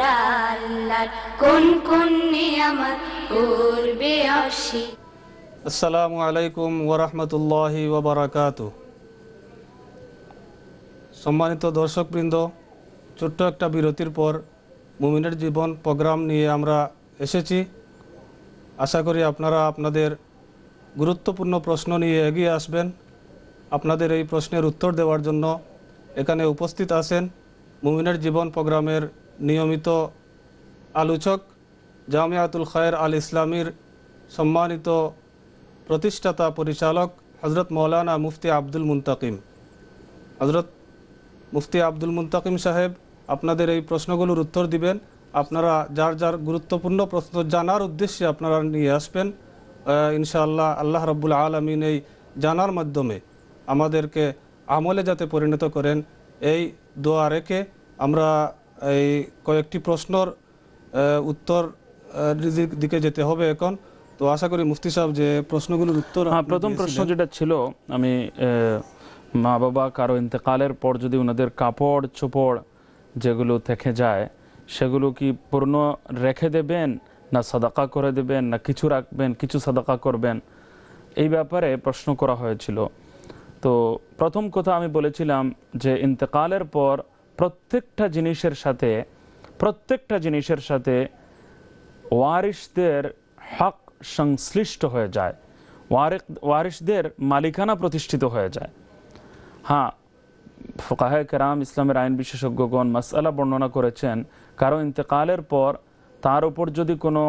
তোমরা আল্লাহর কোন কোন নিয়ামত করবে আসসালামু আলাইকুম ওরহমতুল্লাহি ওবরাকাত সম্মানিত দর্শকবৃন্দ, ছোট্ট একটা বিরতির পর মুমিনের জীবন প্রোগ্রাম নিয়ে আমরা এসেছি। আশা করি আপনারা আপনাদের গুরুত্বপূর্ণ প্রশ্ন নিয়ে এগিয়ে আসবেন। আপনাদের এই প্রশ্নের উত্তর দেওয়ার জন্য এখানে উপস্থিত আছেন মুমিনের জীবন প্রোগ্রামের নিয়মিত আলোচক জামিয়াতুল খায়ের আল ইসলামীর সম্মানিত প্রতিষ্ঠাতা পরিচালক হজরত মৌলানা মুফতি আব্দুল মুন্তাকিম। হজরত মুফতি আব্দুল মুন্তাকিম সাহেব, আপনাদের এই প্রশ্নগুলোর উত্তর দিবেন। আপনারা যার যার গুরুত্বপূর্ণ প্রশ্ন জানার উদ্দেশ্যে আপনারা নিয়ে আসবেন ইনশাআল্লাহ আল্লাহ রব্বুল আলমিন এই জানার মাধ্যমে আমাদেরকে আমলে যাতে পরিণত করেন, এই দোয়া রেখে আমরা এই কয়েকটি প্রশ্নর উত্তর দিক- যেতে হবে এখন। তো আশা করি মুফতি সাহেব যে প্রশ্নগুলোর উত্তর হ্যাঁ প্রথম প্রশ্ন যেটা ছিল আমি মা বাবা কারও ইন্তেকালের পর যদি ওনাদের কাপড় চোপড় যেগুলো থেকে যায় সেগুলো কি পূর্ণ রেখে দেবেন না সাদাকা করে দেবেন না কিছু রাখবেন কিছু সাদাকা করবেন? এই ব্যাপারে প্রশ্ন করা হয়েছিল। তো প্রথম কথা আমি বলেছিলাম যে ইন্তেকালের পর প্রত্যেকটা জিনিসের সাথে, প্রত্যেকটা জিনিসের সাথে ওয়ারিসদের হক সংশ্লিষ্ট হয়ে যায়। ওয়ারিক ওয়ারিসদের মালিকানা প্রতিষ্ঠিত হয়ে যায়। হ্যাঁ ফোকাহে কেরাম, ইসলামের আইন বিশেষজ্ঞগণ মাসালা বর্ণনা করেছেন, কারও ইন্তেকালের পর তার উপর যদি কোনো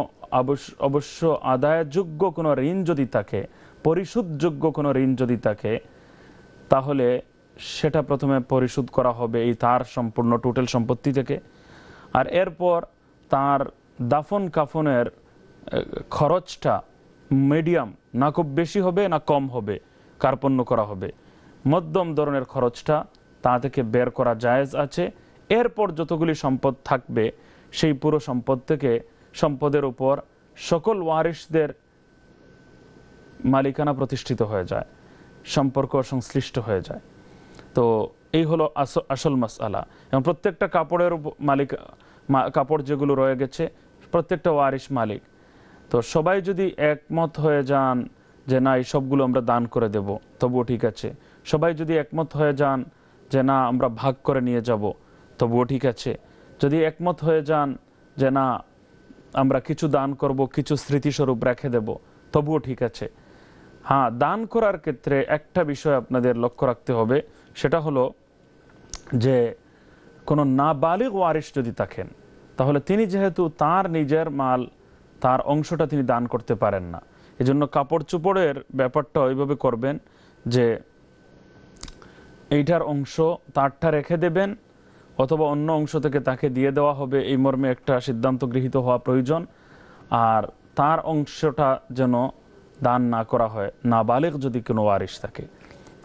অবশ্য আদায়যোগ্য কোনো ঋণ যদি থাকে, পরিশোধযোগ্য কোনো ঋণ যদি থাকে, তাহলে সেটা প্রথমে পরিশোধ করা হবে এই তার সম্পূর্ণ টোটাল সম্পত্তি থেকে। আর এরপর তার দাফন কাফনের খরচটা মিডিয়াম না খুব বেশি হবে, না কম হবে, কার্পণ্য করা হবে। মধ্যম ধরনের খরচটা তা থেকে বের করা জায়েজ আছে। এরপর যতগুলি সম্পদ থাকবে, সেই পুরো সম্পদ থেকে সম্পদের উপর সকল ওয়ারিসদের মালিকানা প্রতিষ্ঠিত হয়ে যায়, সম্পর্ক সংশ্লিষ্ট হয়ে যায়। তো এই হলো আস- আসল মাসালা এবং প্রত্যেকটা কাপড়ের মালিক কাপড় যেগুলো রয়ে গেছে, প্রত্যেকটা ওয়ারিশ মালিক। তো সবাই যদি একমত হয়ে যান যে না, এই সবগুলো আমরা দান করে দেব, তবুও ঠিক আছে। সবাই যদি একমত হয়ে যান যে না, আমরা ভাগ করে নিয়ে যাব, তবুও ঠিক আছে। যদি একমত হয়ে যান যে না, আমরা কিছু দান করব, কিছু স্মৃতিস্বরূপ রেখে দেব, তবুও ঠিক আছে। হ্যাঁ দান করার ক্ষেত্রে একটা বিষয় আপনাদের লক্ষ্য রাখতে হবে। সেটা হলো যে কোনো নাবালিগ ওয়ারিস যদি থাকেন, তাহলে তিনি যেহেতু তার নিজের মাল, তার অংশটা তিনি দান করতে পারেন না। এজন্য কাপড় চোপড়ের ব্যাপারটা ওইভাবে করবেন যে এইটার অংশ তারটা রেখে দেবেন, অথবা অন্য অংশ থেকে তাকে দিয়ে দেওয়া হবে। এই মর্মে একটা সিদ্ধান্ত গৃহীত হওয়া প্রয়োজন। আর তার অংশটা যেন দান না করা হয়, নাবালিগ যদি কোনো ওয়ারিশ থাকে।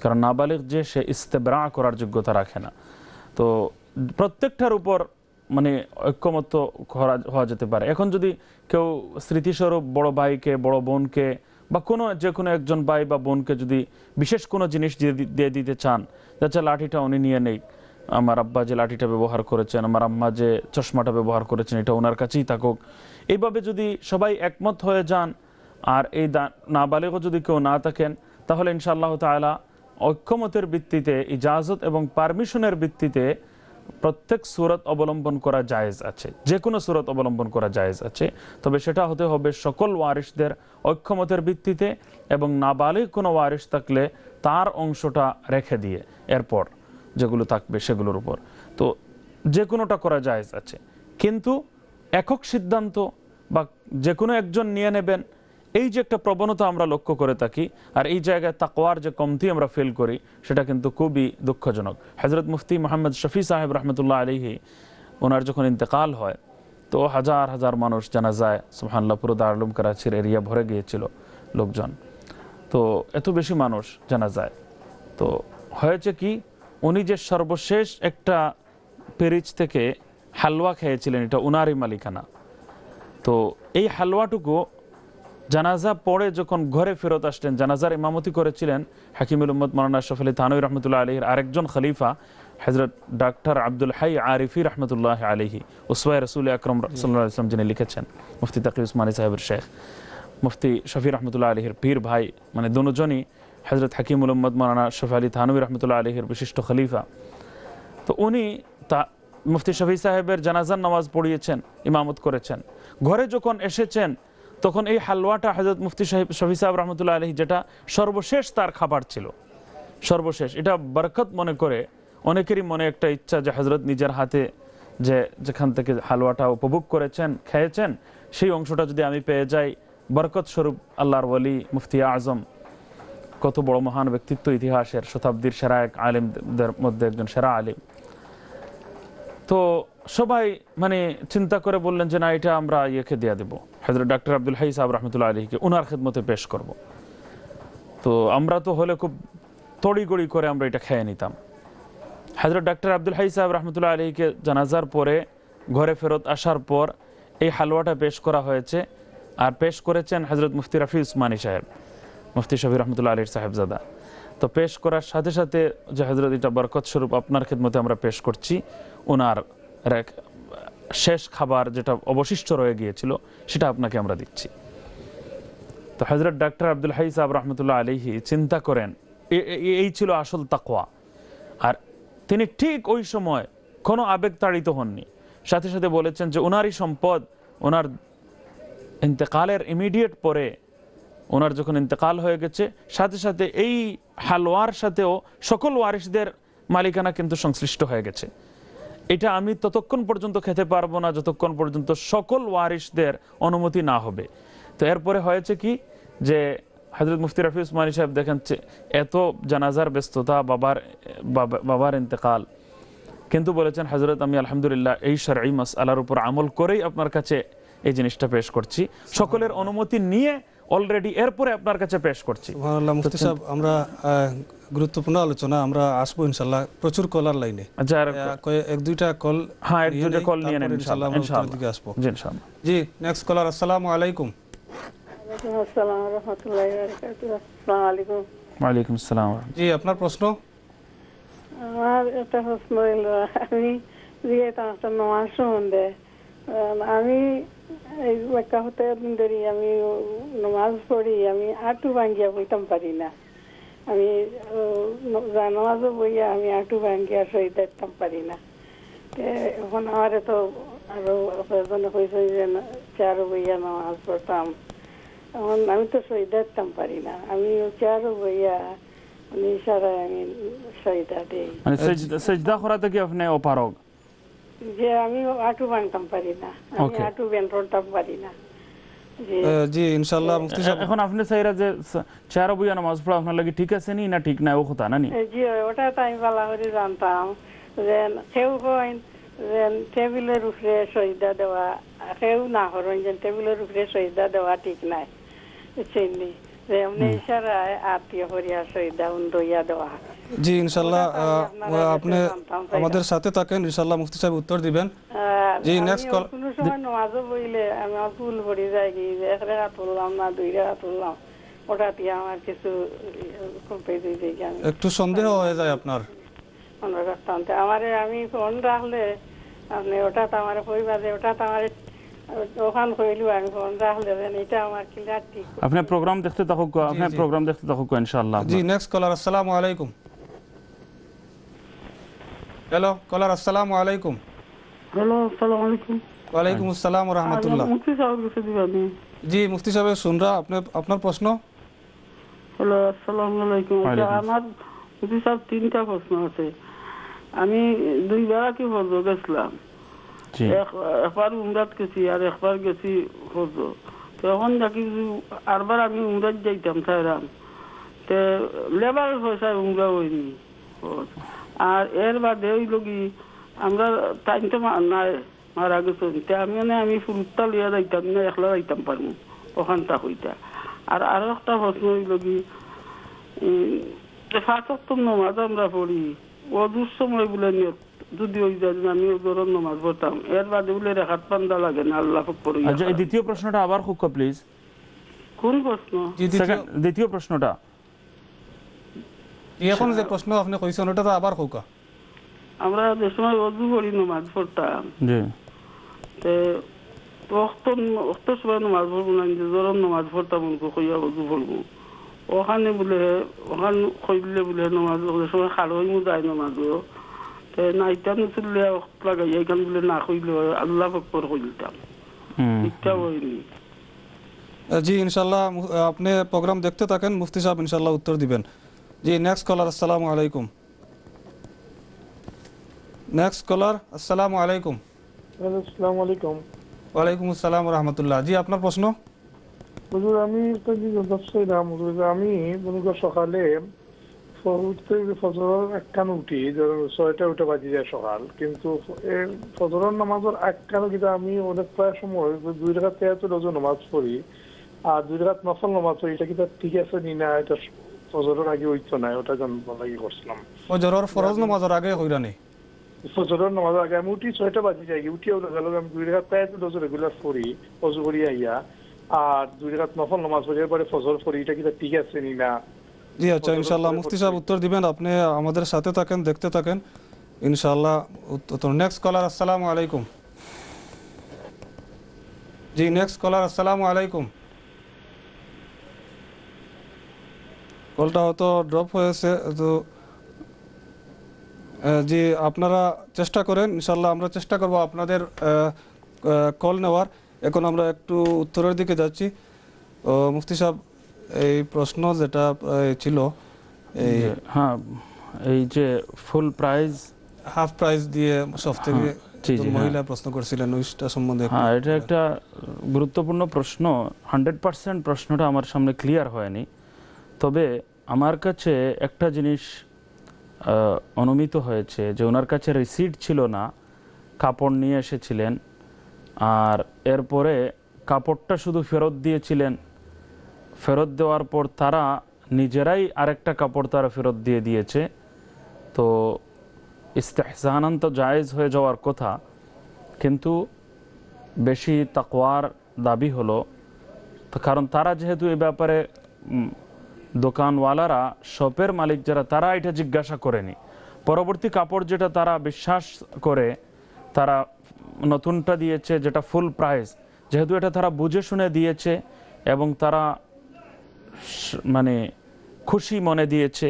কারণ নাবালিগ যে, সে ইস্তেবরা করার যোগ্যতা রাখে না। তো প্রত্যেকটার উপর মানে ঐক্যমত্য করা- হওয়া যেতে পারে। এখন যদি কেউ স্মৃতিস্বরূপ বড় ভাইকে, বড় বোনকে বা কোনো, যে কোনো একজন ভাই বা বোনকে যদি বিশেষ কোনো জিনিস দিয়ে দিতে চান যাচ্ছে লাঠিটা উনি নিয়ে নেই, আমার আব্বা যে লাঠিটা ব্যবহার করেছেন, আমার আম্মা যে চশমাটা ব্যবহার করেছেন, এটা ওনার কাছেই থাকুক। এইভাবে যদি সবাই একমত হয়ে যান, আর এই নাবালেগও যদি কেউ না থাকেন, তাহলে ইনশাআল্লাহ তাআলা ঐক্যমতের ভিত্তিতে, ইজাজত এবং পারমিশনের ভিত্তিতে প্রত্যেক সুরত অবলম্বন করা জায়েজ আছে। যে কোনো সুরত অবলম্বন করা জায়েজ আছে। তবে সেটা হতে হবে সকল ওয়ারিসদের ঐক্যমতের ভিত্তিতে এবং নাবালিগ কোনো ওয়ারিস থাকলে তার অংশটা রেখে দিয়ে এরপর যেগুলো থাকবে সেগুলোর উপর। তো যে কোনোটা করা জায়েজ আছে। কিন্তু একক সিদ্ধান্ত বা যে কোনো একজন নিয়ে নেবেন এই যে একটা প্রবণতা আমরা লক্ষ্য করে থাকি, আর এই জায়গায় তাকওয়ার যে কমতি আমরা ফিল করি, সেটা কিন্তু খুবই দুঃখজনক। হজরত মুফতি মোহাম্মদ শফি সাহেব রহমতুল্লাহ আলহি ওনার যখন ইন্তেকাল হয়, তো হাজার হাজার মানুষ জানা যায় সুহান্লাহ পুরো দারুম করাচির এরিয়া ভরে গিয়েছিল লোকজন। তো এত বেশি মানুষ জানা যায় তো হয়েছে কি, উনি যে সর্বশেষ একটা পেরিচ থেকে হালুয়া খেয়েছিলেন, এটা উনারই মালিকানা। তো এই হালুয়াটুকু জানাজা পড়ে যখন ঘরে ফেরত আসলেন, জানাজার ইমামতি করেছিলেন হাকিমুল উম্মদ মৌলানা শফ আলী থানই রহমতুল্লাহ আলীর আরেকজন খলিফা হজরত ডাক্তার আব্দুল হাই আরিফি রহমতুল্লাহ আলহি উসওয়াই রসুল আকরম সাল্লাহ যিনি লিখেছেন, মুফতি তাকি উসমানী সাহেবের শেখ, মুফতি শফি রহমতুল্লাহ আলহির পীর ভাই মানে দুজনই হজরত হাকিম উলম্মদ মৌলানা শফি আলী থানবী রহমতুল্লাহ আলহির বিশিষ্ট খলিফা। তো উনি তা, মুফতি শফি সাহেবের জানাজার নামাজ পড়িয়েছেন, ইমামত করেছেন। ঘরে যখন এসেছেন তখন এই হালুয়াটা হজরত মুফতি সাহেব শফি সাহেব রহমতুল্লাহ আলহী যেটা সর্বশেষ তার খাবার ছিল। সর্বশেষ। এটা বরকত মনে করে অনেকেরই মনে একটা ইচ্ছা যে হজরত নিজের হাতে যে যেখান থেকে হালুয়াটা উপভোগ করেছেন, খেয়েছেন, সেই অংশটা যদি আমি পেয়ে যাই, বরকত স্বরূপ আল্লাহর ওলি মুফতি আজম কত বড় মহান ব্যক্তিত্ব ইতিহাসের শতাব্দীর সেরা এক আলিমদের মধ্যে একজন সেরা আলিম। তো সবাই মানে চিন্তা করে বললেন যে, না, এটা আমরা ইয়েকে দিয়ে দেবো। হজরত ডাক্তার আব্দুল হাই সাহেব রহমতুল্লাহ আলীকে উনার খেদমতে পেশ করব। তো আমরা তো হলে খুব তড়িগড়ি করে আমরা এটা খেয়ে নিতাম। হজরত ডাক্তার আব্দুল হাই সাহেব রহমতুল্লাহ আলীকে জানাজার পরে, ঘরে ফেরত আসার পর এই হালুয়াটা পেশ করা হয়েছে। আর পেশ করেছেন হজরত মুফতি রাফি উসমানী সাহেব, মুফতি শফি রহমতুল্লাহ আলীর সাহেবজাদা। তো পেশ করার সাথে সাথে যে হজরত এটা বরকত স্বরূপ আপনার খেদমতে আমরা পেশ করছি ওনার শেষ খাবার যেটা অবশিষ্ট রয়ে গিয়েছিল, সেটা আপনাকে আমরা দিচ্ছি। তো হজরত ডাক্তার আব্দুল হাই সাহেব রহমতুল্লাহ আলিহি চিন্তা করেন এই ছিল আসল তাকোয়া আর তিনি ঠিক ওই সময় কোনো আবেগ তাড়িত হননি। সাথে সাথে বলেছেন যে ওনারই সম্পদ ওনার ইন্তেকালের ইমিডিয়েট পরে ওনার যখন ইন্তেকাল হয়ে গেছে, সাথে সাথে এই হালওয়ার সাথেও সকল ওয়ারিসদের মালিকানা কিন্তু সংশ্লিষ্ট হয়ে গেছে। এটা আমি ততক্ষণ পর্যন্ত খেতে পারব না যতক্ষণ পর্যন্ত সকল ওয়ারিসদের অনুমতি না হবে। তো এরপরে হয়েছে কি যে হজরত মুফতি রফি উসমানী সাহেব দেখেন এত জানাজার ব্যস্ততা, বাবার, বাবা- বাবার ইন্তেকাল। কিন্তু বলেছেন হজরত আমি আলহামদুলিল্লাহ এই সারাই মাস আলার উপর আমল করেই আপনার কাছে এই জিনিসটা পেশ করছি। সকলের অনুমতি নিয়ে অলরেডি এরপরে আপনার কাছে পেশ করছি। মুফতি সাহেব আমরা আহ, গুরুত্বপূর্ণ আলোচনা আমরা আসব ইনশাল্লাহ প্রচুর কলার লাইনে আচ্ছা এক দুইটা কল হ্যাঁ এক নেই, কল নিয়ে নেন আমরা উত্তরের দিকে আসব। জি ইনশাআল্লাহ। জি নেক্সট কলার আসসালামু আলাইকুম। ওয়ালাইকুম আসসালাম আলাইকুম। ওয়ালাইকুম আসসালাম ওয়া রাহমাতুল্লাহ। জি আপনার প্রশ্ন? আমার একটা প্রশ্ন হইল আমি দিয়ে একটা নমাজ সম্বন্ধে। আমি একটা হতে দিন আমি নমাজ পড়ি আমি আটু ভাঙ্গিয়া বইতাম পারি না আমি নমাজও বইয়া আমি আটু ভাঙ্গিয়া সই দেখতাম পারি না এখন আমার তো আরও একজনে কইছে যে না- চারো বইয়া নামাজ পড়তাম এখন আমি তো সই দেখতাম পারি না আমি চারো বইয়া মানে ইশারায় আমি সইটা দেই মানে সেজদা- কি আপনি অপারগ যে আমি আটু ভাঙতাম পারি না। আমি আটু বেন পড়তাম পারি না। জি ইনশাল্লাহ মুফতি সাহেব। এখন আপনি চাইরা যে চার বইয়া নামাজ পড়া আপনার লাগি ঠিক আছে নি না ঠিক নাই? ও কথা না নি? জি ওটা তো আমি ভালো করে জানতাম। যে কেউ কইন যে টেবিলের উপরে সইদা দেওয়া কেউ না হরণ যে টেবিলের উপরে সইদা দেওয়া ঠিক নাই। বুঝছেন জি ইনশাল্লাহ আপনি? আমাদের সাথে থাকেন ইনশাল্লাহ মুফতি সাহেব উত্তর দিবেন। জি, call. নামাজও বইলে আমার ভুল পড়ে যায় কি যে এক রেখা তুললাম না দুই রেখা তুললাম ওটা দিয়ে আমার কিছু একটু সন্দেহ হয়ে যায় আপনার। আমারে আমি ফোন রাখলে আপনি ওটা তো আমার পরিবারে ওটা তো আমার প্রোগ্রাম দেখতে থাকুক জি। প্রোগ্রাম দেখতে থাকুক ইনশাআল্লাহ। জি নেক্সট কলার আসসালামু আলাইকুম। হ্যালো কলার আসসালামু আলাইকুম। হ্যালো আসসালামু আলাইকুম। ওয়ালাইকুম আসসালাম রহমতুল্লাহ মুক্তি সাহেব জি মুফতি সাহেব শুনরা আপনার আপনার প্রশ্ন? হ্যালো আসসালামু আলাইকুম। আচ্ছা, আমার সাহেব তিনটা প্রশ্ন আছে। আমি দুইবার কি হজ গেছিলাম? একবার উমরাত গেছি আর একবার গেছি হজ দেখি যে আরবার আমি উমরাত যাইতাম সাইরাম। তে লেবার উমরা হয়নি আর এর বাদে ওই আমরা টাইম তো নাই, মারা গেছেন। তে আমি মানে আমি ফুরুত্তা লিয়া যাইতাম, না একলা যাইতাম পারব ওখানটা হইতা। আর আরও একটা প্রশ্ন হইল ফাঁসক্ত নমাজ আমরা পড়ি, অদূর সময় বলে নিয়ত যদি ওই আমি ওদের নমাজ পড়তাম এর বাদে বলে রেখাত পান্দা লাগে না আল্লাহ পড়ি আচ্ছা এই দ্বিতীয় প্রশ্নটা আবার খুব প্লিজ কোন প্রশ্ন দ্বিতীয় প্রশ্নটা এখন যে প্রশ্ন আপনি কইছেন ওটা তো আবার হোকা আমরা যে সময় অজু করি নমাজ পড়তাম জি। তে অক্ত অক্ত সময় নমাজ পড়ব না যে জরম নমাজ পড়তাম উনকো কইয়া অজু পড়ব ওখানে বলে ওখান কইলে বলে নমাজ সময় খার হইমু যায় নমাজও তে নাইটা নচললে অক্ত লাগাই এইখান বলে না কইলে আল্লাহ বকর কইলতাম হুম ইচ্ছা হয়নি জি ইনশাল্লাহ আপনি প্রোগ্রাম দেখতে থাকেন মুফতি সাহেব ইনশাল্লাহ উত্তর দিবেন জি নেক্সট কলার আসসালামু আলাইকুম নেক্সট কলার আসসালামু আলাইকুম আসসালামু আলাইকুম ওয়ালাইকুম আসসালাম রহমতুল্লাহ জি আপনার প্রশ্ন হুজুর আমি তো না আমি সকালে উঠতে ফজরের একখান উঠি ধরুন ছয়টা উঠে বাজি যায় সকাল কিন্তু এই ফজরের নামাজের একখান কিন্তু আমি অনেক প্রায় সময় দুই টাকা তেয়াত্তর রোজ নামাজ পড়ি আর দুই টাকা নফল নামাজ পড়ি এটা কি তার ঠিক আছে নি না এটা ফজরের আগে না ওটা জানবার লাগি করছিলাম। ও জরর ফরজ নামাজের আগে হইরানি ফজরের নামাজ আগে আমি উঠি ছয়টা বাজি যাই উঠি ওটা গেল আমি দুই টাকা তেয়াত্তর রোজ রেগুলার পড়ি অজু করি আইয়া আর দুই টাকা নফল নামাজ পড়ি এরপরে ফজর পড়ি এটা কি তার ঠিক আছে নি না জি আচ্ছা ইনশাল্লাহ মুফতি সাহেব উত্তর দিবেন আপনি আমাদের সাথে থাকেন দেখতে থাকেন। ইনশাল্লাহ উত্তর নেক্সট কলার আসসালামু আলাইকুম। জি নেক্সট কলার আসসালামু আলাইকুম। কলটা হয়তো ড্রপ হয়েছে তো জি আপনারা চেষ্টা করেন ইনশাল্লাহ আমরা চেষ্টা করব আপনাদের কল নেওয়ার। এখন আমরা একটু উত্তরের দিকে যাচ্ছি। মুফতি সাহেব এই প্রশ্ন যেটা ছিল এই হ্যাঁ এই যে ফুল প্রাইজ হাফ প্রাইস দিয়ে সব থেকে হ্যাঁ, হ্যাঁ। মহিলা প্রশ্ন করছিলেন ওইটা সম্বন্ধে হ্যাঁ এটা একটা গুরুত্বপূর্ণ প্রশ্ন। হান্ড্রেড পার্সেন্ট প্রশ্নটা আমার সামনে ক্লিয়ার হয়নি। তবে আমার কাছে একটা জিনিস অনুমিত হয়েছে যে ওনার কাছে রিসিট ছিল না কাপড় নিয়ে এসেছিলেন আর এরপরে কাপড়টা শুধু ফেরত দিয়েছিলেন ফেরত দেওয়ার পর তারা নিজেরাই আরেকটা কাপড় তারা ফেরত দিয়ে দিয়েছে। তো ইস্তেহসানান তো জায়েজ হয়ে যাওয়ার কথা, কিন্তু বেশি তাকওয়ার দাবি হলো। কারণ তারা যেহেতু এই ব্যাপারে দোকানওয়ালারা, শপের মালিক যারা, তারা এটা জিজ্ঞাসা করেনি। পরবর্তী কাপড় যেটা তারা বিশ্বাস করে, তারা নতুনটা দিয়েছে, যেটা ফুল প্রাইস যেহেতু এটা তারা বুঝে শুনে দিয়েছে এবং তারা মানে খুশি মনে দিয়েছে,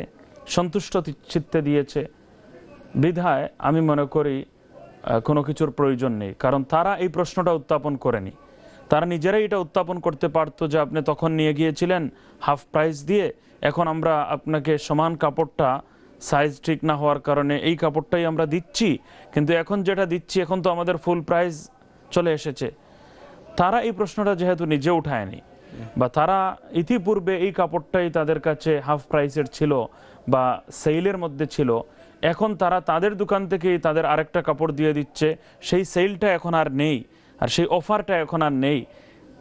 সন্তুষ্ট চিত্তে দিয়েছে। বিধায় আমি মনে করি কোনো কিছুর প্রয়োজন নেই। কারণ তারা এই প্রশ্নটা উত্থাপন করেনি। তারা নিজেরাই এটা উত্থাপন করতে পারতো যে আপনি তখন নিয়ে গিয়েছিলেন হাফ প্রাইস দিয়ে, এখন আমরা আপনাকে সমান কাপড়টা সাইজ ঠিক না হওয়ার কারণে এই কাপড়টাই আমরা দিচ্ছি। কিন্তু এখন যেটা দিচ্ছি, এখন তো আমাদের ফুল প্রাইস চলে এসেছে। তারা এই প্রশ্নটা যেহেতু নিজে উঠায়নি বা তারা ইতিপূর্বে এই কাপড়টাই তাদের কাছে হাফ প্রাইসের ছিল বা সেলের মধ্যে ছিল, এখন তারা তাদের দোকান থেকেই তাদের আরেকটা কাপড় দিয়ে দিচ্ছে। সেই সেলটা এখন আর নেই, আর সেই অফারটা এখন আর নেই।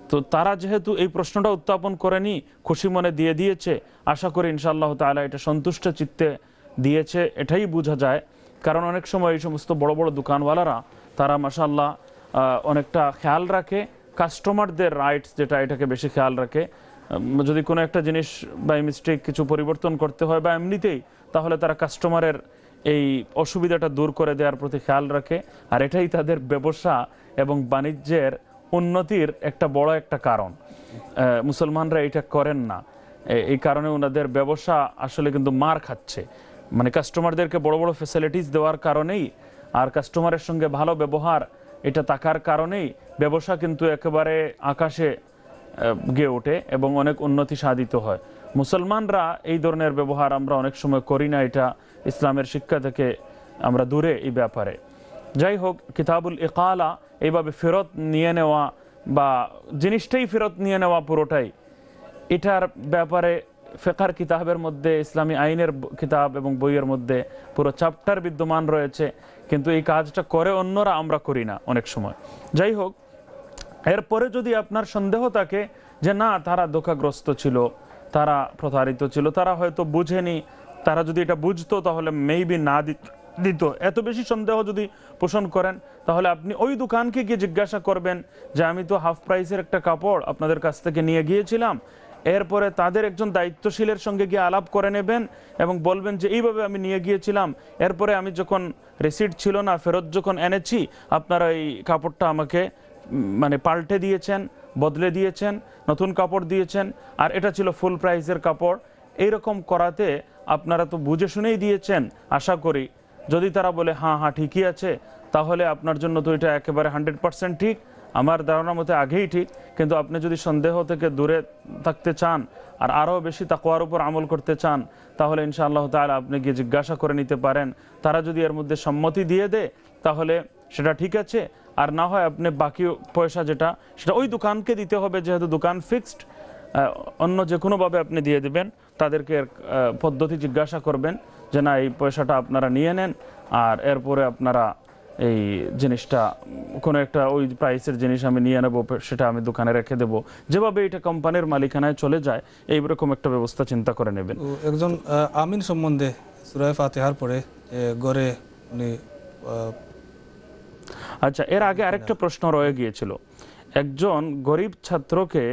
তো তারা যেহেতু এই প্রশ্নটা উত্থাপন করেনি, খুশি মনে দিয়ে দিয়েছে। আশা করি ইনশাআল্লাহ তাআলা এটা সন্তুষ্ট চিত্তে দিয়েছে, এটাই বোঝা যায়। কারণ অনেক সময় এই সমস্ত বড় বড় দোকানওয়ালারা, তারা মাসাল্লাহ অনেকটা খেয়াল রাখে। কাস্টমারদের রাইটস যেটা এটাকে বেশি খেয়াল রাখে যদি কোনো একটা জিনিস বাই মিস্টেক কিছু পরিবর্তন করতে হয় বা এমনিতেই, তাহলে তারা কাস্টমারের এই অসুবিধাটা দূর করে দেওয়ার প্রতি খেয়াল রাখে। আর এটাই তাদের ব্যবসা এবং বাণিজ্যের উন্নতির একটা বড় একটা কারণ। মুসলমানরা এটা করেন না। এই কারণে ওনাদের ব্যবসা আসলে কিন্তু মার খাচ্ছে। মানে কাস্টমারদেরকে বড় বড় ফেসিলিটিস দেওয়ার কারণেই আর কাস্টমারের সঙ্গে ভালো ব্যবহার এটা থাকার কারণেই ব্যবসা কিন্তু একেবারে আকাশে গিয়ে ওঠে এবং অনেক উন্নতি সাধিত হয়। মুসলমানরা এই ধরনের ব্যবহার আমরা অনেক সময় করি না, এটা ইসলামের শিক্ষা থেকে আমরা দূরে এই ব্যাপারে। যাই হোক, কিতাবুল ইকালা এইভাবে ফেরত নিয়ে নেওয়া বা জিনিসটাই ফেরত নিয়ে নেওয়া পুরোটাই, এটার ব্যাপারে ফেকার কিতাবের মধ্যে, ইসলামী আইনের কিতাব এবং বইয়ের মধ্যে পুরো চ্যাপ্টার বিদ্যমান রয়েছে। কিন্তু এই কাজটা করে অন্যরা, আমরা করি না অনেক সময়। যাই হোক, এরপরে যদি আপনার সন্দেহ থাকে যে না, তারা ধোকাগ্রস্ত ছিল, তারা প্রতারিত ছিল, তারা হয়তো বুঝেনি, তারা যদি এটা বুঝতো, তাহলে মেবি না দিত- দিত। এত বেশি সন্দেহ যদি পোষণ করেন, তাহলে আপনি ওই দোকানকে গিয়ে জিজ্ঞাসা করবেন যে, আমি তো হাফ প্রাইসের একটা কাপড় আপনাদের কাছ থেকে নিয়ে গিয়েছিলাম এরপরে তাদের একজন দায়িত্বশীলের সঙ্গে গিয়ে আলাপ করে নেবেন এবং বলবেন যে, এইভাবে আমি নিয়ে গিয়েছিলাম। এরপরে আমি যখন রিসিট ছিল না, ফেরত যখন এনেছি, আপনারা এই কাপড়টা আমাকে মানে পাল্টে দিয়েছেন, বদলে দিয়েছেন, নতুন কাপড় দিয়েছেন, আর এটা ছিল ফুল প্রাইসের কাপড়। এইরকম করাতে আপনারা তো বুঝে শুনেই দিয়েছেন, আশা করি। যদি তারা বলে হ্যাঁ হ্যাঁ ঠিকই আছে, তাহলে আপনার জন্য তো এটা একেবারে হান্ড্রেড পার্সেন্ট ঠিক। আমার ধারণা মতে আগেই ঠিক, কিন্তু আপনি যদি সন্দেহ থেকে দূরে থাকতে চান আর আরও বেশি তাকওয়ার উপর আমল করতে চান, তাহলে ইনশাআল্লাহ তাহলে আপনি গিয়ে জিজ্ঞাসা করে নিতে পারেন। তারা যদি এর মধ্যে সম্মতি দিয়ে দেয়, তাহলে সেটা ঠিক আছে। আর না হয় আপনি বাকি পয়সা যেটা, সেটা ওই দোকানকে দিতে হবে, যেহেতু দোকান ফিক্সড অন্য যে কোনোভাবে আপনি দিয়ে দেবেন, তাদেরকে পদ্ধতি জিজ্ঞাসা করবেন যে না, এই পয়সাটা আপনারা নিয়ে নেন, আর এরপরে আপনারা এই জিনিসটা কোনো একটা ওই প্রাইসের জিনিস আমি নিয়ে নেব সেটা আমি দোকানে রেখে দেবো। যেভাবে এটা কোম্পানির মালিকানায় চলে যায় এইরকম একটা ব্যবস্থা চিন্তা করে নেবেন। একজন আমিন সম্বন্ধে সুরায় ফাতিহার পরে গড়ে উনি আচ্ছা এর আগে আরেকটা প্রশ্ন রয়ে গিয়েছিল। একজন গরিব ছাত্রকে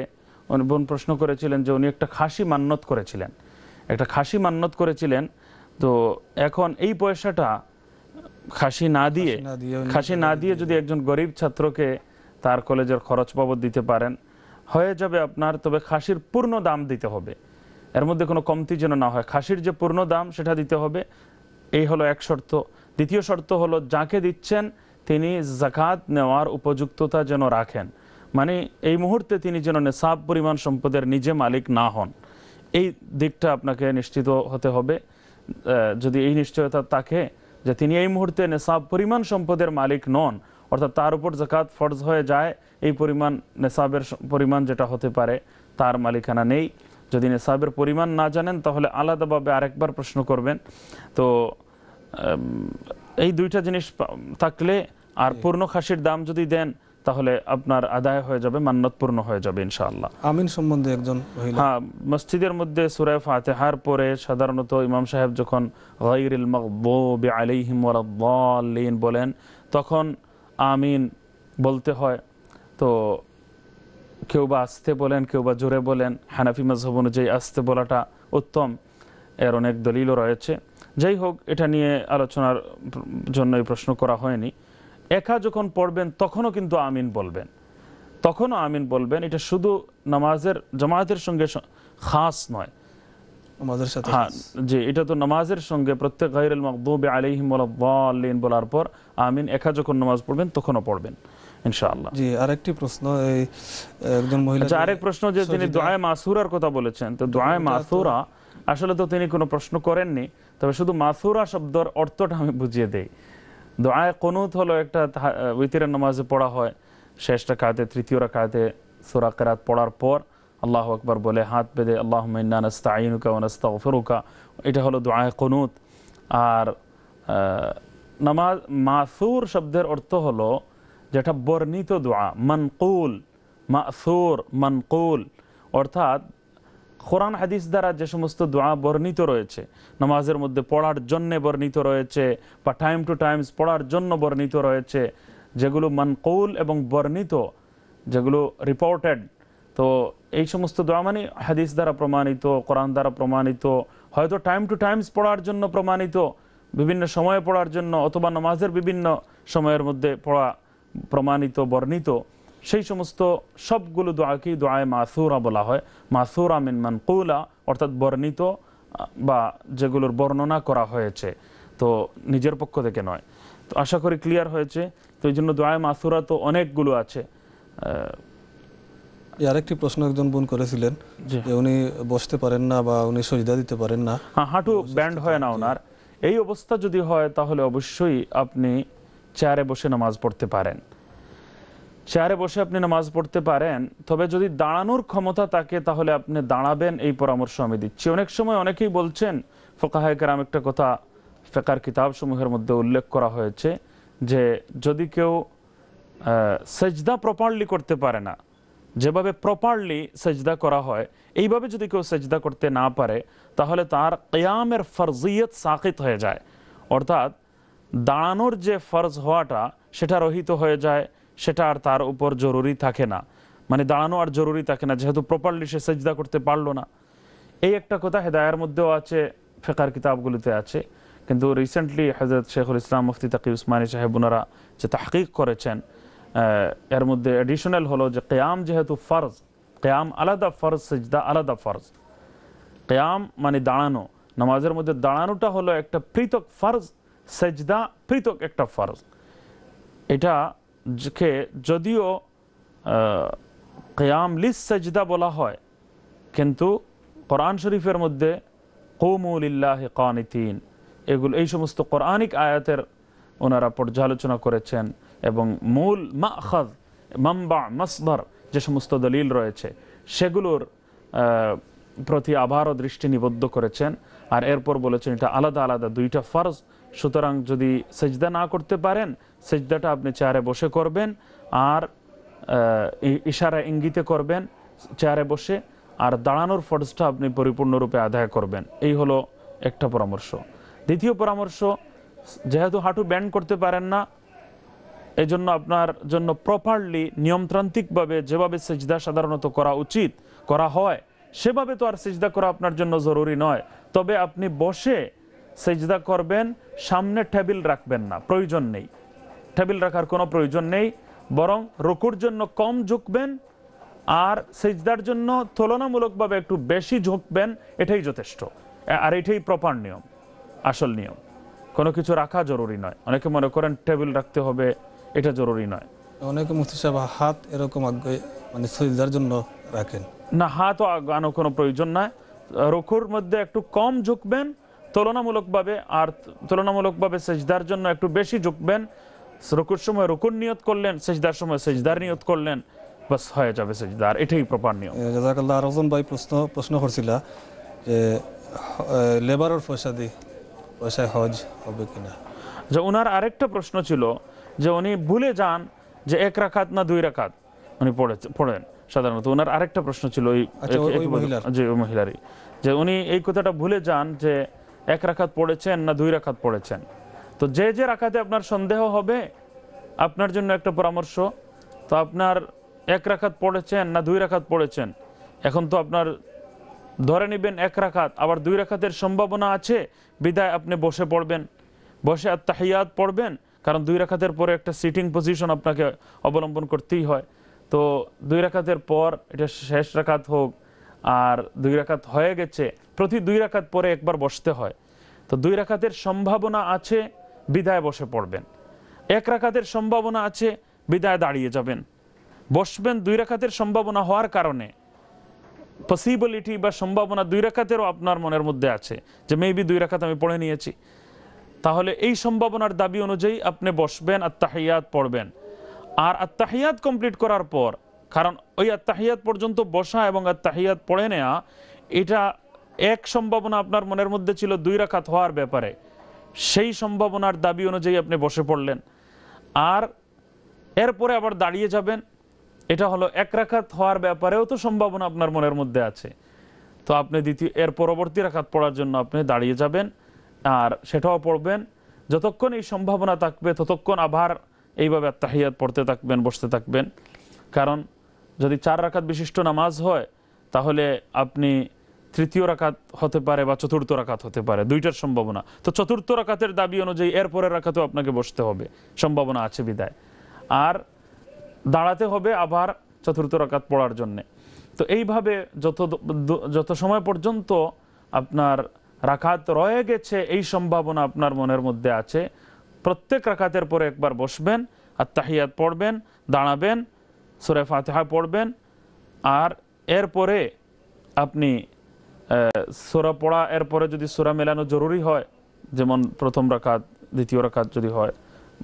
উনি বোন প্রশ্ন করেছিলেন যে উনি একটা খাসি মান্যত করেছিলেন। একটা খাসি মান্যত করেছিলেন তো এখন এই পয়সাটা খাসি না দিয়ে খাসি না দিয়ে যদি একজন গরিব ছাত্রকে তার কলেজের খরচ বাবদ দিতে পারেন হয়ে যাবে আপনার তবে খাসির পূর্ণ দাম দিতে হবে। এর মধ্যে কোনো কমতি যেন না হয়। খাসির যে পূর্ণ দাম সেটা দিতে হবে। এই হলো এক শর্ত। দ্বিতীয় শর্ত হলো যাকে দিচ্ছেন তিনি জাকাত নেওয়ার উপযুক্ততা যেন রাখেন। মানে এই মুহূর্তে তিনি যেন নেশাব পরিমাণ সম্পদের নিজে মালিক না হন। এই দিকটা আপনাকে নিশ্চিত হতে হবে। যদি এই নিশ্চয়তা থাকে যে তিনি এই মুহূর্তে নেশাব পরিমাণ সম্পদের মালিক নন অর্থাৎ তার উপর জাকাত ফরজ হয়ে যায় এই পরিমাণ নেশাবের পরিমাণ যেটা হতে পারে তার মালিকানা নেই। যদি নেশাবের পরিমাণ না জানেন তাহলে আলাদাভাবে আরেকবার প্রশ্ন করবেন। তো এই দুইটা জিনিস থাকলে আর পূর্ণ খাসির দাম যদি দেন তাহলে আপনার আদায় হয়ে যাবে মান্যত পূর্ণ হয়ে যাবে ইনশাআল্লাহ। আমিন সম্বন্ধে একজন হ্যাঁ মসজিদের মধ্যে সুরায় ফাতিহার পরে সাধারণত ইমাম সাহেব যখন গায়রিল মাগদুবি আলাইহিম ওয়ালাদ-দাল্লিন বলেন তখন আমিন বলতে হয় তো কেউ বা আস্তে বলেন কেউ বা জোরে বলেন হানাফি mazhab অনুযায়ী আস্তে বলাটা উত্তম এর অনেক দলিলও রয়েছে। যাই হোক এটা নিয়ে আলোচনার জন্য এই প্রশ্ন করা হয়নি। একা যখন পড়বেন তখনও কিন্তু আমিন বলবেন। তখনও আমিন বলবেন এটা শুধু নামাজের জামায়াতের সঙ্গে খাস নয়। হ্যাঁ যে এটা তো নামাজের সঙ্গে প্রত্যেক গায়রুল মাগদুবি আলাইহিম ওয়ালাদ-দাল্লিন বলার পর আমিন একা যখন নামাজ পড়বেন তখনও পড়বেন ইনশাআল্লাহ। জি আরেকটি প্রশ্ন একজন মহিলা আচ্ছা আরেক প্রশ্ন যে তিনি দোয়ায় মাসুরার কথা বলেছেন তো দোয়ায় মাসুরা আসলে তো তিনি কোনো প্রশ্ন করেননি তবে শুধু মাসুরা শব্দের অর্থটা আমি বুঝিয়ে দেই। দোয়ায় কনুত হলো একটা উইতিরের নামাজে পড়া হয়। শেষ রাকাতে, তৃতীয় রাকাতে সূরা কেরাত পড়ার পর আল্লাহ আকবার বলে, হাত বেঁধে আল্লাহ ইন্না আইনুকা ওয়া নাস্তাগফিরুকা। এটা হলো দোয়ায় কনুত। আর নামাজ, মাসুর শব্দের অর্থ হলো যেটা বর্ণিত দোয়া, মানকুল, মাসুর, মানকুল। অর্থাৎ কোরআন হাদিস দ্বারা যে সমস্ত দোয়া বর্ণিত রয়েছে, নামাজের মধ্যে পড়ার জন্য বর্ণিত রয়েছে বা টাইম টু টাইমস পড়ার জন্য বর্ণিত রয়েছে, যেগুলো মানকুল এবং বর্ণিত, যেগুলো রিপোর্টেড তো এই সমস্ত দোয়া মানে হাদিস দ্বারা প্রমাণিত, কোরআন দ্বারা প্রমাণিত, হয়তো টাইম টু টাইমস পড়ার জন্য প্রমাণিত, বিভিন্ন সময়ে পড়ার জন্য অথবা নামাজের বিভিন্ন সময়ের মধ্যে পড়া প্রমাণিত, বর্ণিত। সেই সমস্ত সবগুলো দোয়াকেই দোয়ায় মাসুরা বলা হয়। মাসুরা মিন মানকুলা অর্থাৎ বর্ণিত বা যেগুলোর বর্ণনা করা হয়েছে। তো নিজের পক্ষ থেকে নয়। তো আশা করি ক্লিয়ার হয়েছে। তো এই জন্য দোয়ায় মাসুরা তো অনেকগুলো আছে। আরেকটি প্রশ্ন একজন বোন করেছিলেন যে উনি বসতে পারেন না বা উনি সজিদা দিতে পারেন না। হ্যাঁ হাঁটু ব্যান্ড হয় না ওনার। এই অবস্থা যদি হয় তাহলে অবশ্যই আপনি চেয়ারে বসে নামাজ পড়তে পারেন। চেয়ারে বসে আপনি নামাজ পড়তে পারেন, তবে যদি দাঁড়ানোর ক্ষমতা থাকে তাহলে আপনি দাঁড়াবেন, এই পরামর্শ আমি দিচ্ছি। অনেক সময় অনেকেই বলছেন ফোকাহায় কেরাম একটা কথা ফেকার কিতাব সমূহের মধ্যে উল্লেখ করা হয়েছে যে যদি কেউ সেজদা প্রপারলি করতে পারে না, যেভাবে প্রপারলি সেজদা করা হয়, এইভাবে যদি কেউ সেজদা করতে না পারে, তাহলে তার কেয়ামের ফরজিয়ত সাকিত হয়ে যায়। অর্থাৎ দাঁড়ানোর যে ফরজ হওয়াটা, সেটা রহিত হয়ে যায় সেটা আর তার উপর জরুরি থাকে না। মানে দাঁড়ানো আর জরুরি থাকে না, যেহেতু প্রপারলি সে সেজদা করতে পারল না। এই একটা কথা হেদায়ার মধ্যেও আছে, ফেকার কিতাবগুলিতে আছে। কিন্তু রিসেন্টলি হজরত শেখুল ইসলাম মুফতি তাকি উসমানী সাহেব ওনারা যে তাহকিক করেছেন এর মধ্যে অ্যাডিশনাল হলো যে কেয়াম যেহেতু ফরজ, কেয়াম আলাদা ফরজ, সেজদা আলাদা ফরজ। কেয়াম মানে দাঁড়ানো, নামাজের মধ্যে দাঁড়ানোটা হলো একটা পৃথক ফরজ, সেজদা পৃথক একটা ফরজ। এটা যদিও কেয়াম লিস সেজদা বলা হয়, কিন্তু কোরআন শরীফের মধ্যে কৌমুলিল্লাহ কানিতিন এগুলো, এই সমস্ত কোরআনিক আয়াতের ওনারা পর্যালোচনা করেছেন এবং মূল মাখাদ, মাম্বা, মাসদার যে সমস্ত দলিল রয়েছে, সেগুলোর প্রতি আবারও দৃষ্টি নিবদ্ধ করেছেন, আর এরপর বলেছেন এটা আলাদা আলাদা দুইটা ফরজ সুতরাং যদি সেজদা না করতে পারেন, সেজদাটা আপনি চেয়ারে বসে করবেন আর ইশারা ইঙ্গিতে করবেন চেয়ারে বসে আর দাঁড়ানোর ফরজটা আপনি পরিপূর্ণরূপে আদায় করবেন। এই হলো একটা পরামর্শ। দ্বিতীয় পরামর্শ, যেহেতু হাঁটু ব্যান্ড করতে পারেন না এই জন্য আপনার জন্য প্রপারলি নিয়মতান্ত্রিকভাবে যেভাবে সেজদা সাধারণত করা উচিত, করা হয়, সেভাবে তো আর সেজদা করা আপনার জন্য জরুরি নয়। তবে আপনি বসে সেজদা করবেন সামনে টেবিল রাখবেন না প্রয়োজন নেই। টেবিল রাখার কোনো প্রয়োজন নেই বরং রুকুর জন্য কম ঝুঁকবেন আর সেজদার জন্য তুলনামূলকভাবে একটু বেশি ঝুঁকবেন এটাই যথেষ্ট। আর এটাই প্রপার নিয়ম আসল নিয়ম। কোনো কিছু রাখা জরুরি নয়। অনেকে মনে করেন টেবিল রাখতে হবে এটা জরুরি নয়। অনেকে মুফতি সাহেব হাত এরকম আগে মানে সেজদার জন্য রাখেন। না হাতও আগানো কোনো প্রয়োজন নয়। রুকুর মধ্যে একটু কম ঝুঁকবেন তুলনামূলকভাবে আর তুলনামূলকভাবে সেজদার জন্য একটু বেশি ঝুঁকবেন। রুকুর সময় রুকুর নিয়ত করলেন সেজদার সময় সেজদার নিয়ত করলেন বাস হয়ে যাবে সেজদার। এটাই প্রপার নিয়ম। জাজাকাল্লাহ আরজন ভাই প্রশ্ন প্রশ্ন করছিলা যে লেবারের পয়সা দি পয়সায় হজ হবে কিনা? যে ওনার আরেকটা প্রশ্ন ছিল যে উনি ভুলে যান যে এক রাখাত না দুই রাখাত উনি পড়ে পড়েন সাধারণত। ওনার আরেকটা প্রশ্ন ছিল ওই আচ্ছা, ওই মহিলারই। যে উনি এই কথাটা ভুলে যান যে এক রাখাত পড়েছেন না দুই রাখাত পড়েছেন? তো যে যে রাখাতে আপনার সন্দেহ হবে, আপনার জন্য একটা পরামর্শ, তো আপনার এক রাখাত পড়েছেন না দুই রাখাত পড়েছেন? এখন তো আপনার ধরে নেবেন এক রাখাত আবার দুই রাখাতের সম্ভাবনা আছে, বিদায় আপনি বসে পড়বেন। বসে আত্মাহিয়াত পড়বেন, কারণ দুই রাখাতের পরে একটা সিটিং পজিশন আপনাকে অবলম্বন করতেই হয়। তো দুই রাখাতের পর, এটা শেষ রাখাত হোক, আর দুই রাখাত হয়ে গেছে প্রতি দুই রাখাত পরে একবার বসতে হয়। তো দুই রাখাতের সম্ভাবনা আছে, বিদায় বসে পড়বেন। এক রাখাতের সম্ভাবনা আছে, বিদায় দাঁড়িয়ে যাবেন। বসবেন দুই রাখাতের সম্ভাবনা হওয়ার কারণে। পসিবিলিটি বা সম্ভাবনা দুই রাখাতেরও আপনার মনের মধ্যে আছে যে মেবি দুই রাখাত আমি পড়ে নিয়েছি। তাহলে এই সম্ভাবনার দাবি অনুযায়ী আপনি বসবেন আত্মাহিয়াত পড়বেন। আর আত্মাহিয়াত কমপ্লিট করার পর, কারণ ওই আত্মাহিয়াত পর্যন্ত বসা এবং আত্মাহিয়াত পড়ে নেওয়া এটা এক সম্ভাবনা আপনার মনের মধ্যে ছিল দুই রাখাত হওয়ার ব্যাপারে, সেই সম্ভাবনার দাবি অনুযায়ী আপনি বসে পড়লেন। আর এরপরে আবার দাঁড়িয়ে যাবেন, এটা হলো এক রাখাত হওয়ার ব্যাপারেও তো সম্ভাবনা আপনার মনের মধ্যে আছে। তো আপনি দ্বিতীয়, এর পরবর্তী রাখাত পড়ার জন্য আপনি দাঁড়িয়ে যাবেন, আর সেটাও পড়বেন। যতক্ষণ এই সম্ভাবনা থাকবে, ততক্ষণ আবার এইভাবে তাহিয়াত পড়তে থাকবেন, বসতে থাকবেন। কারণ যদি চার রাখাত বিশিষ্ট নামাজ হয়, তাহলে আপনি তৃতীয় রাকাত হতে পারে বা চতুর্থ রাকাত হতে পারে, দুইটার সম্ভাবনা। তো চতুর্থ রাকাতের দাবি অনুযায়ী এরপরের রাখাতেও আপনাকে বসতে হবে, সম্ভাবনা আছে বিদায়। আর দাঁড়াতে হবে আবার চতুর্থ রাকাত পড়ার জন্য। তো এইভাবে যত যত সময় পর্যন্ত আপনার রাখাত রয়ে গেছে, এই সম্ভাবনা আপনার মনের মধ্যে আছে। প্রত্যেক রাখাতের পরে একবার বসবেন আর তাহিয়াত পড়বেন, দাঁড়াবেন, সুরে ফাতেহা পড়বেন। আর এরপরে আপনি সুরা পড়া এরপরে যদি সোরা মেলানো জরুরি হয়, যেমন প্রথম রাকাত, দ্বিতীয় রাকাত যদি হয়,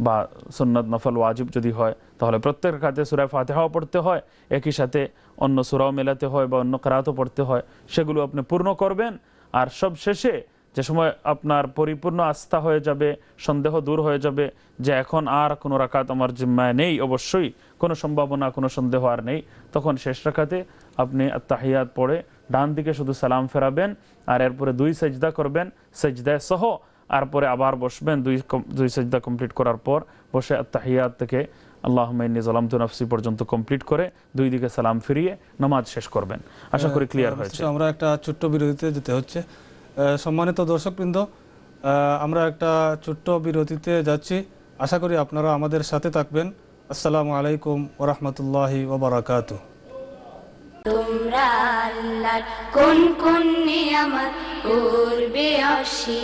বা সুন্নত নফল ওয়াজিব যদি হয়, তাহলে প্রত্যেক রাকাতে সুরায় ফাতেহাও পড়তে হয়, একই সাথে অন্য সুরাও মেলাতে হয় বা অন্য কারাতও পড়তে হয়, সেগুলো আপনি পূর্ণ করবেন। আর সব শেষে যে সময় আপনার পরিপূর্ণ আস্থা হয়ে যাবে, সন্দেহ দূর হয়ে যাবে, যে এখন আর কোনো রাকাত আমার জিম্মায় নেই, অবশ্যই কোনো সম্ভাবনা, কোনো সন্দেহ আর নেই, তখন শেষ রাখাতে আপনি তাহিয়াত পড়ে ডান দিকে শুধু সালাম ফেরাবেন আর এরপরে দুই সেজদা করবেন সেজদায় সহ আর পরে আবার বসবেন দুই দুই সেজদা কমপ্লিট করার পর বসে তাহিয়াত থেকে আল্লাহ জলামতু নাফসি পর্যন্ত কমপ্লিট করে দুই দিকে সালাম ফিরিয়ে নামাজ শেষ করবেন। আশা করি ক্লিয়ার হয়েছে। আমরা একটা ছোট্ট বিরতিতে যেতে হচ্ছে। সম্মানিত দর্শকবৃন্দ আমরা একটা ছোট্ট বিরতিতে যাচ্ছি। আশা করি আপনারা আমাদের সাথে থাকবেন। আসসালামু আলাইকুম ওরহমতুল্লাহি ওবরাকাতু তোমরা আল্লাহর কোন কোন নিয়ামত করবে অস্বীকার